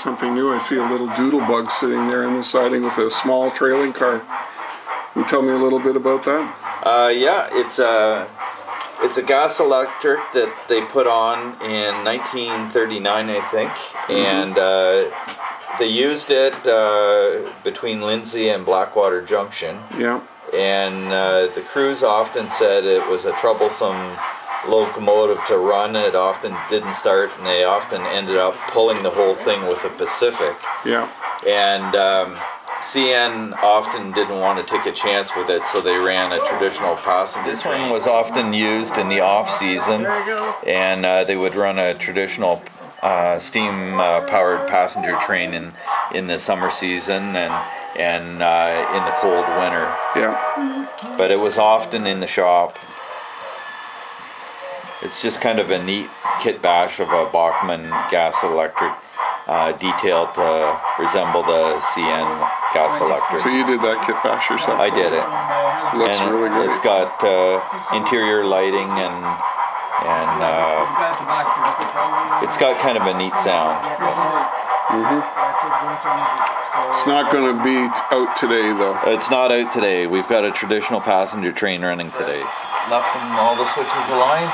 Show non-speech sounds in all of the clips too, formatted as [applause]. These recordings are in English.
something new. I see a little doodle bug sitting there in the siding with a small trailing car. Can you tell me a little bit about that? Uh, yeah, it's a it's a gas electric that they put on in 1939, I think, and uh, they used it uh, between Lindsay and Blackwater Junction. Yeah. And uh, the crews often said it was a troublesome locomotive to run. It often didn't start, and they often ended up pulling the whole thing with a Pacific. Yeah. And um, CN often didn't want to take a chance with it, so they ran a traditional passenger. This one was often used in the off season, and uh, they would run a traditional uh, steam uh, powered passenger train in in the summer season and and uh, in the cold winter. Yeah. But it was often in the shop. It's just kind of a neat kit bash of a Bachmann gas electric, uh, detailed to resemble the CN gas electric. So you did that kit bash yourself? I did it. Looks and really good. It's got uh, interior lighting and and uh, it's got kind of a neat sound. It's not going to be out today, though. It's not out today. We've got a traditional passenger train running today. Left them all the switches aligned.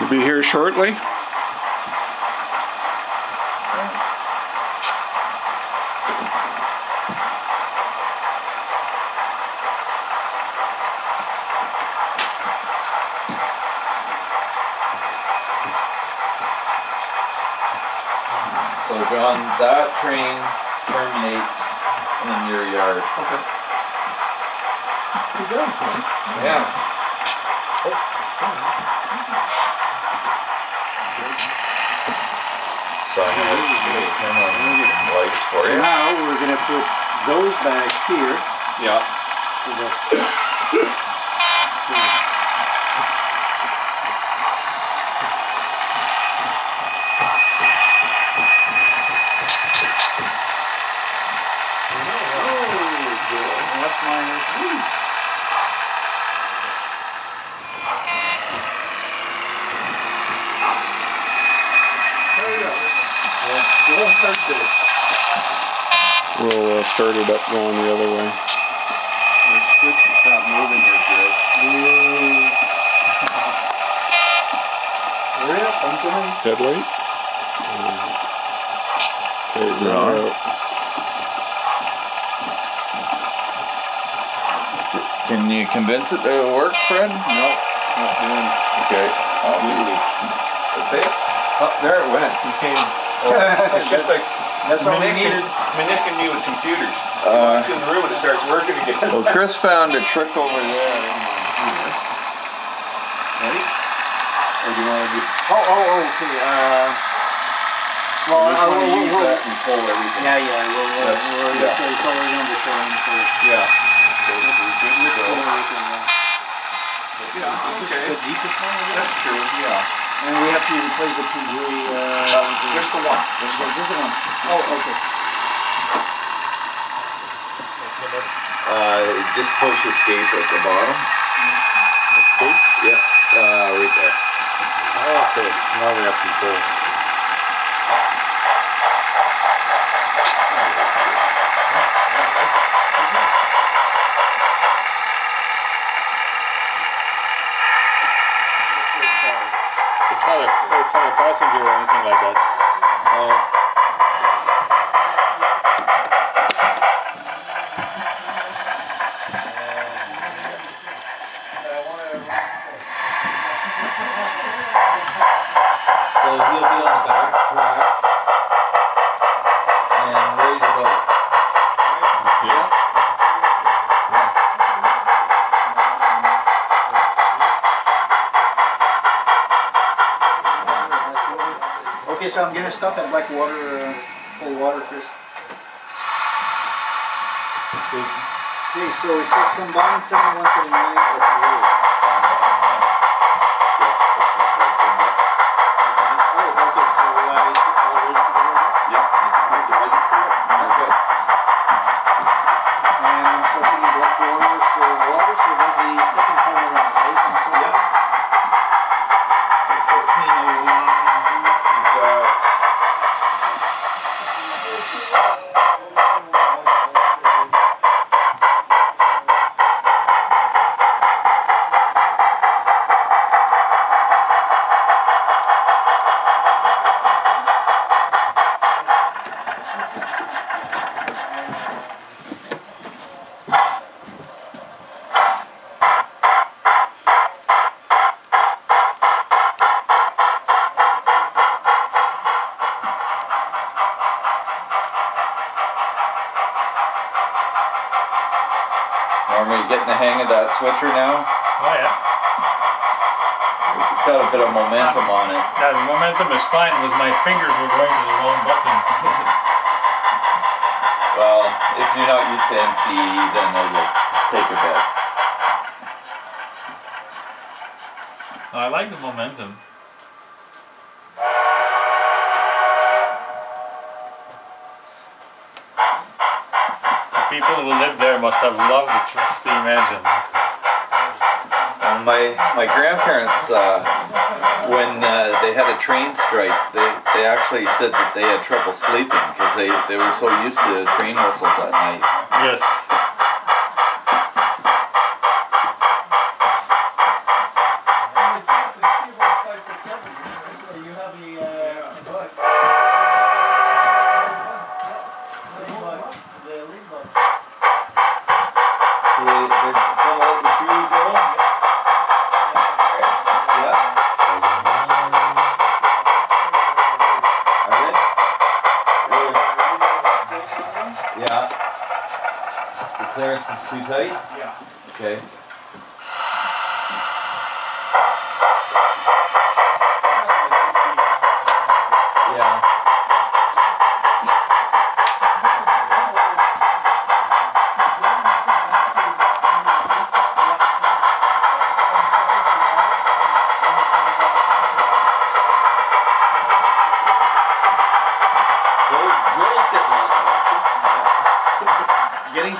You'll be here shortly. So John, that train terminates in your yard. Okay. Yeah. Oh. So I'm gonna turn on some lights for So you. now we're gonna put those back here. Yeah. So that Oh, that's my piece. There you go. Well, that's good. We'll uh, start it up going the other way. The switch is not moving here, Greg. Hurry up, I'm coming. Headlight. Okay, Is it now on? Can you convince it to work, Fred? Nope. not doing. Okay. I'll be- That's it? Oh, there it went. You came. Oh, it's just like That's all we manicking, needed. manicking me with computers. She Uh, walks in the room and it starts working again. [laughs] Well, Chris found a trick over there. Ready? Or do you want to do? Oh, oh, oh, okay, uh. Well, I just uh, want to we'll- use that and pull everything. Yeah, yeah, we're, we're, That's- we're, yeah. so, so we're on the train, so Yeah. let's, let's So- everything. Yeah, This okay. the deepest one, I guess? That's true, yeah. And we have to replace the two buoy, uh. The- just the one. Just the, just the one. Oh, okay. Uh, just push escape at the bottom. Escape? Yep. Uh, right there. Okay, now we have control. Not a, passenger or anything like that. No. I'm gonna stop at Blackwater, uh, full water, Chris. Okay, so it says combined seven one seven nine Are you getting the hang of that switcher now? Oh yeah. It's got a bit of momentum on it. Now the momentum is fine. It was my fingers were going to the wrong buttons. [laughs] Well, if you're not used to NCE, then it'll take a bit. I like the momentum. The people who lived there must have loved the steam engine. And my my grandparents, uh, when uh, they had a train strike, they, they actually said that they had trouble sleeping because they, they were so used to train whistles at night. Yes.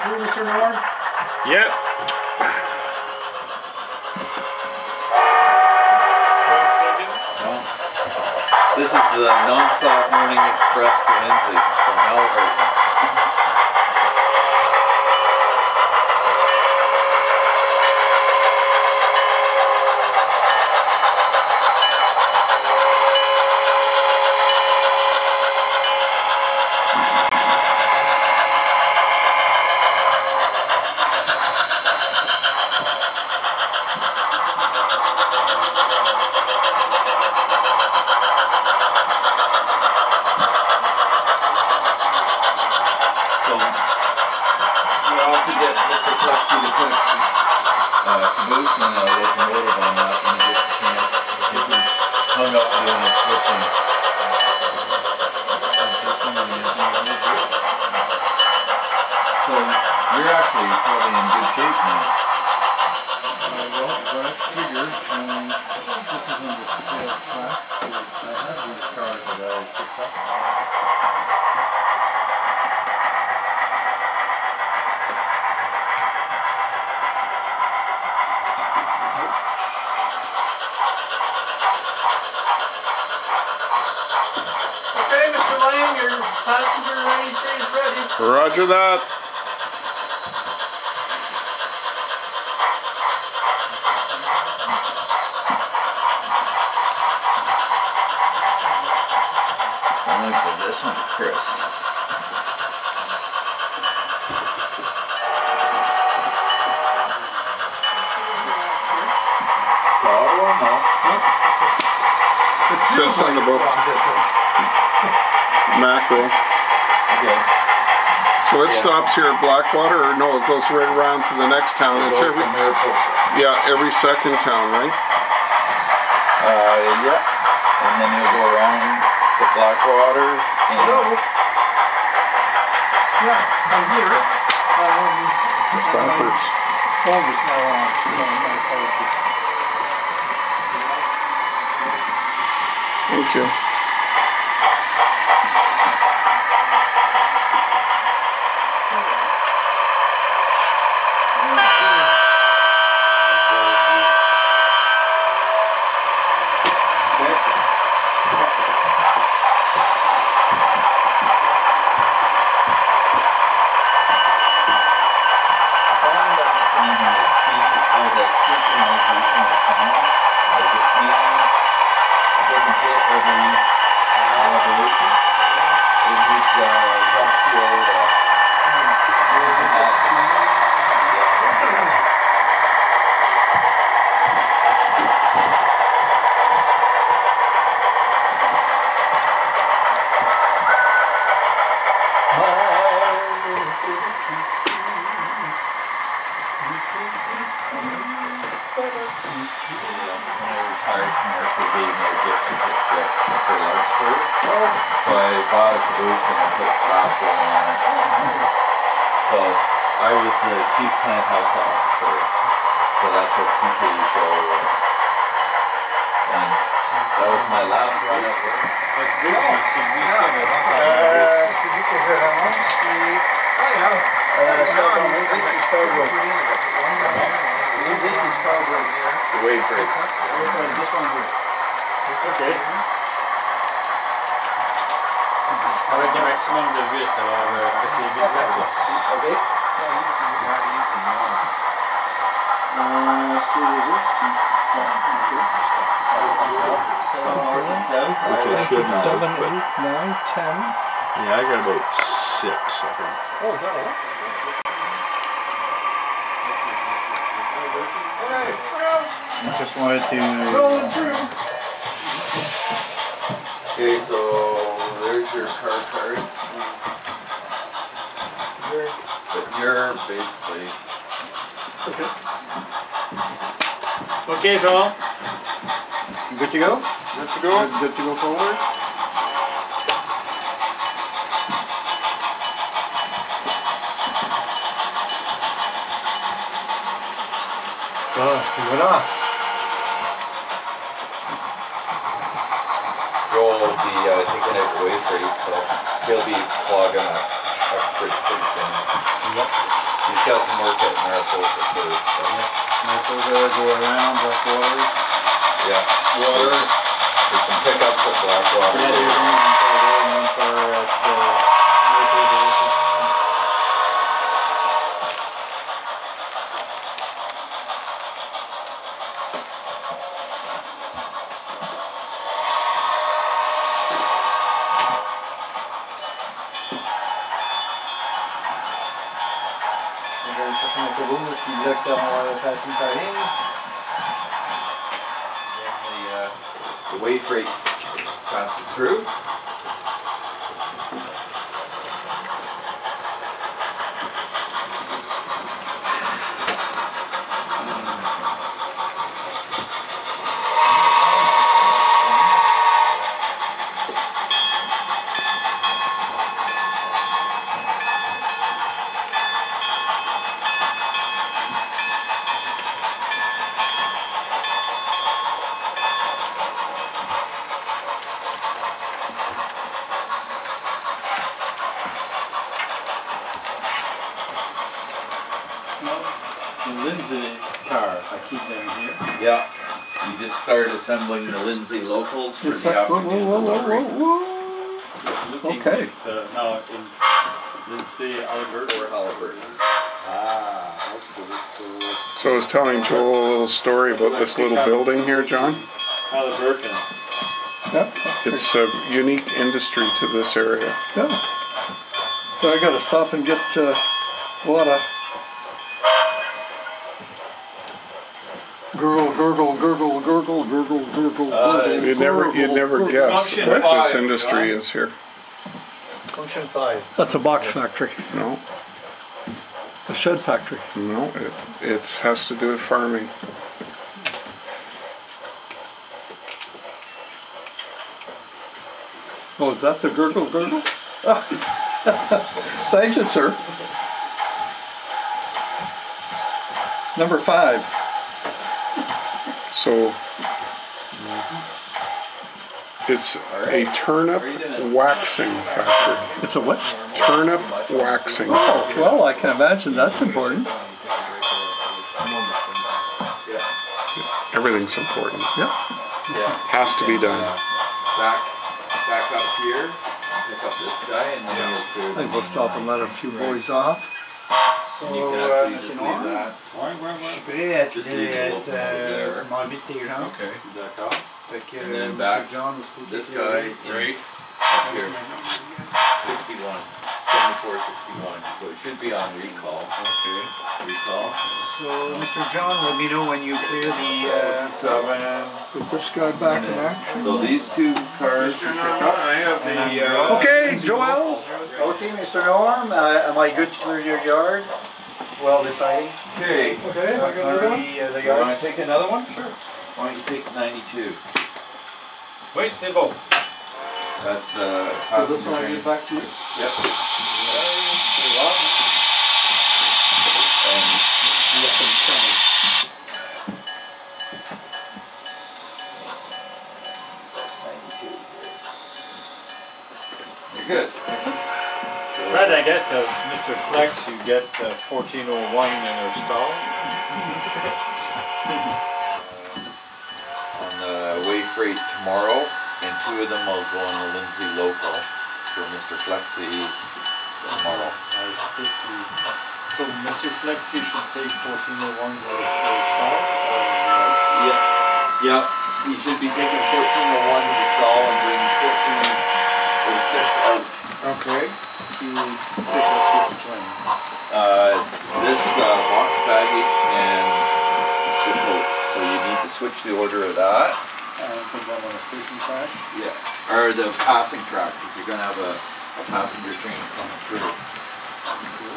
Through, Mr. Moore? Yep. One second. This is the non-stop morning express to Lindsay from Haliburton. So we'll have to get Mr. Flexi to put a uh, and a locomotive on that when he gets a chance. Hung up doing the switching. So you're actually probably in good shape now. well, I figured, um, this is under scale track, so I have these cars that I picked up. Okay, Mr. Lang, your passenger range is ready. Roger that. I'm gonna put this one to Chris. Ottawa? No. Says something about mackerel. Okay. So it Yeah. stops here at Blackwater, or no, it goes right around to the next town. It's every, yeah, every second town, right? Uh, yeah. And then you'll go around the Blackwater and Hello? Yeah, I'm here. Um, It's backwards. Phone is now on, so my apologies. Thank you. found that this one the speed or the synchronization of sound, like the piano doesn't hit every So I bought a caboose and I put last one on it. So I was the chief plant health officer. So that's what CKHO was. And that was my last run at work. That's good. We see, we see it. That's all. Euh, celui que je ramasse, c'est euh, c'est dans Lindsay puis Scarborough. Lindsay puis Scarborough. The wait for it. This one here. Ok. Avec un maximum de 8, alors euh, faites les 8 là-dessus. OK. Euh, c'est les autres ici. Which I should know. seven, but- eight, nine, ten. Yeah, I got about six, I think. Just wanted to. Okay, so there's your car cards. But you're basically Ok, Jean. Good to go? Good to go? Good to go forward? Ah, voilà. Joel will be uh, taking it away freight, so he'll be clogging up Uxbridge pretty soon. He's got some work at Mariposa first, but there, go around, drop water. yeah. Water. There's, there's some pickups at Blackwater Yeah, there's one for one for uh, Autobus qui bloque le passing siding. Then the, uh, the way freight passes through. The Lindsay car, I keep them here. Yeah. You just start assembling the Lindsay locals for Is the that, whoa, afternoon whoa, whoa, whoa, delivery. whoa, Looking Okay. at, uh, now in Lindsay, Albert. Or Haliburton. Ah, okay, so So I was telling Joel a little story about this little building here, John. Haliburton. Yep, It's a unique industry to this area. yeah. So I gotta stop and get, uh, water. Gurgle, gurgle, gurgle, gurgle, gurgle, gurgle, Uh. You'd never, you'd never guess Function what this industry John. is here. Function five. That's a box factory, No, a shed factory. no, it, it has to do with farming. Oh, is that the gurgle, gurgle? [laughs] Thank you, sir. Number five. So it's a turnip waxing factory. It's a what? Turnip waxing. Oh, well, I can imagine that's important. Everything's important. Yeah. Has to be uh, done. Back, back up here, pick up this guy, and then you'll clear I think we'll stop and let a few boys off. So, uh, And you can euh, actually Monsieur just Noir, leave that. je suis prêt à te, Just leave the à local te- there. m'enlever de tes jambes. Okay. D'accord. Fait que, And then back John, de ce côté, This guy lui. in up here, 61, 74, 61. So it should be on recall. Okay. Recall. So, Mr. John, let me know when you clear the, uh, Seven. Put this guy back in action. So these two cars. I have the, uh, Okay, Joel. Okay, Mr. Norm, uh, am I good to clear your yard? Well deciding. Okay. Okay, I got another one. the, uh, the You want to take another one? Sure. Why don't you take 92? Oui, c'est bon. That's uh. So this one I train. give back to you? Yep. You're good. Fred, I guess as Mr. Flex, you get uh, 1401 in your stall. [laughs] on the way freight tomorrow, and two of them will go on the Lindsay local for Mr. Flexi tomorrow. I stick to- So Mr. Flex, you should take 1401 for your stall. or- Yep. Yep. You should be taking fourteen oh one to the stall and bring fourteen oh six out. Okay. To pick up this train. Uh, this uh, box baggage and the coach. So you need to switch the order of that. And put them on a station track. Yeah. Or the passing track, if you're gonna have a, a passenger train coming through.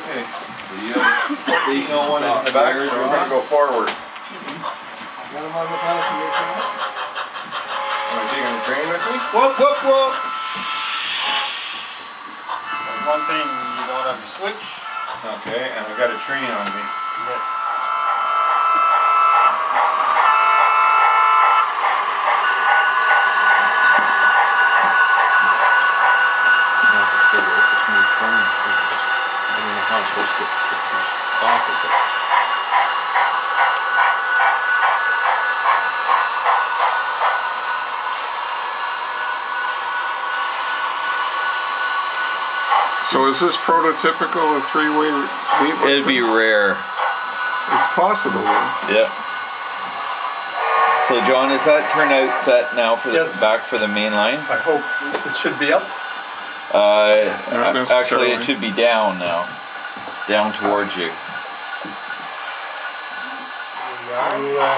Okay. So you have station No one in the back, so we're gonna go forward. Mm-hmm. Got him on the passenger train? Am I taking the train with me? Whoop, whoop, whoop! There's one thing, you don't have to switch. Okay, and I got a train on me. Yes. I don't know how I'm supposed to get pictures off of it. So is this prototypical of three-way meet? like It'd be this? rare. It's possible then. Yep. So John, is that turnout set now for the Yes. back for the main line? I hope it should be up. Uh, actually, it should be down now, down towards you.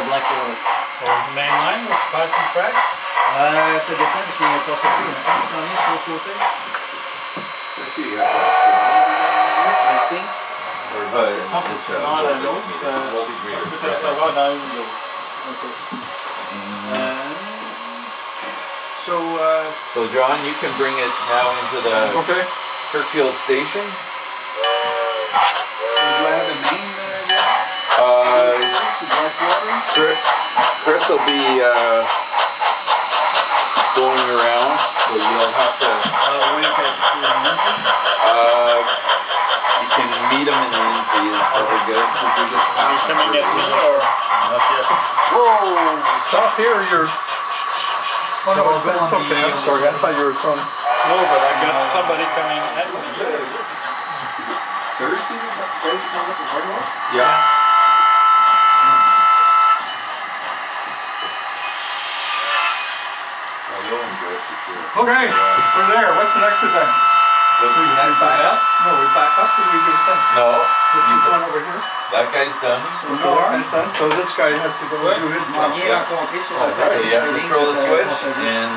Blackwater. Or main line with passing track. Euh, ça dépend parce qu'il y a pas sorti. Je pense que c'en est sur le côté. I think. Dans la l'autre, peut-être ça va dans une de l'autre. Ok. Uh, so, uh, So John, you can bring it now into the Okay. Kirkfield station. Do I have a name uh, to Blackwater? Chris, Chris will be uh, going around, so you'll have to. Uh, wait at Lindsay. Uh, you can meet him in Lindsay. Is probably good. 'cause you're Are you coming at me or not yet? Whoa! Stop here, you're. Oh no, it's, it's okay, I'm sorry, I thought you were from. No, but I got somebody coming at me. Thursday, is that place coming up in Cornwall? Yeah. Oh, you'll enjoy it for sure. Okay, we're there, what's the next event? What's the next back event? up? No, we back up, or we do a thing? No, This is go- one over here. that guy's done. Okay, that guy's done, so this guy has to go Ouais. do his On job. vient Yeah. rencontrer sur So la place you have to throw the switch and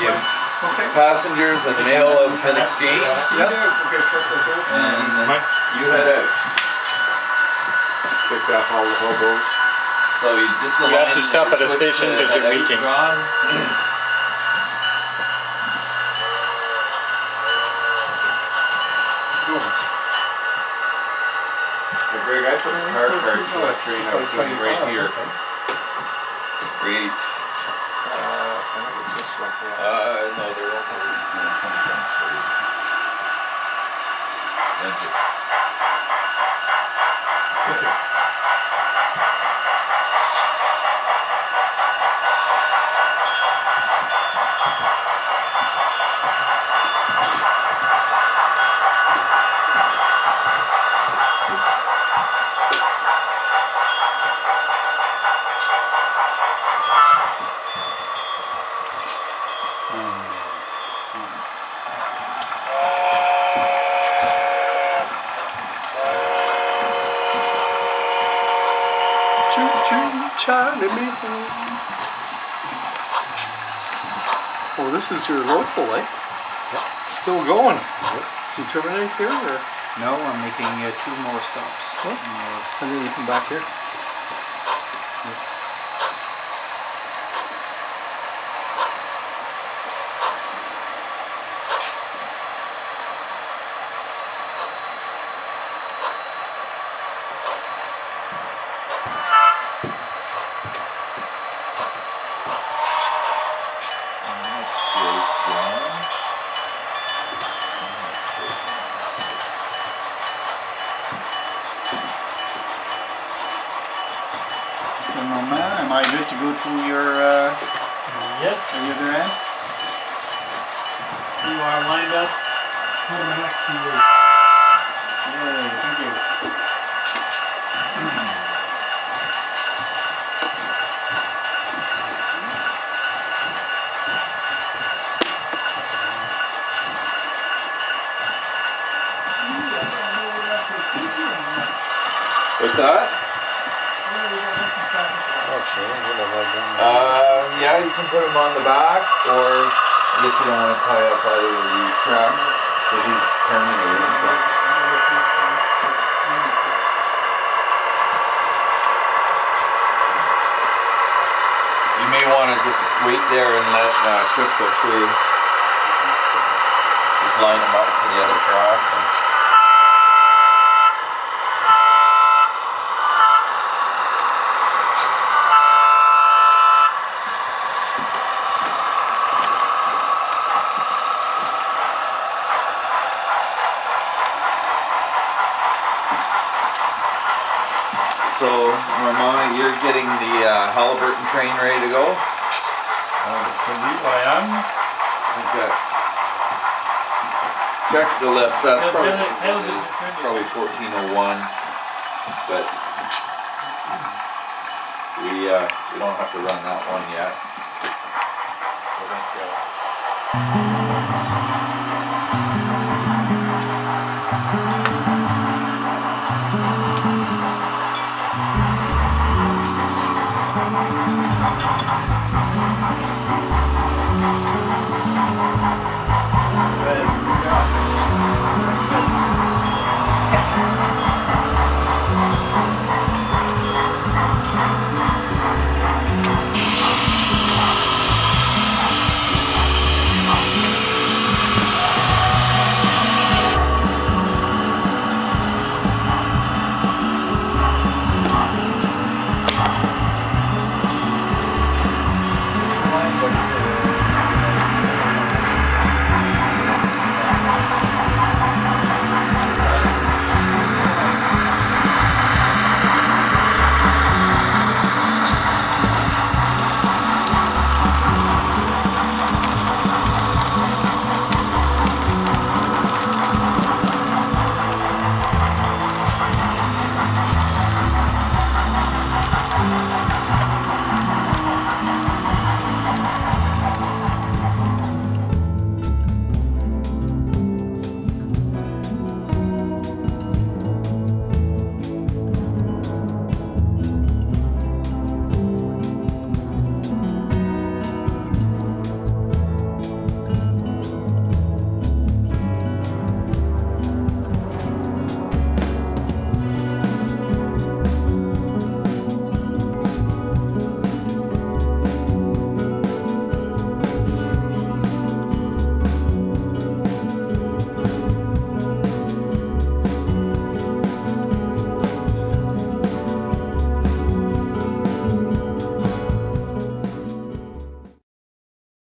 give Okay. passengers and mail have been exchanged, Yes. Il faut que je fasse le tour. and you head out. Picked up all the hobos. So you just You have to stop at the station, because you're meeting. John. Hey Greg, I put a car card for that train I was doing right here. Great. Uh, I think it's this one, yeah. Uh, no, they're only doing twenty cents for you. Thank you. This is your local, eh? Still going. Is he terminate here or? No, I'm making uh, two more stops. Huh? Uh, And then you come back here? from your uh, Yes. your other end? You are lined up for the next few Yay, thank you. What's that? Uh, yeah, you can put him on the back, or I guess you don't want to tie up either of these straps because he's terminating. So. You may want to just wait there and let uh, Chris go through. Just line him up for the other track. So, Mama, you're getting the uh, Haliburton train ready to go? I believe I am. Okay. Check the list. That's probably, Billy- Billy was it's trending. probably 1401, but we uh, we don't have to run that one yet. So I think, uh,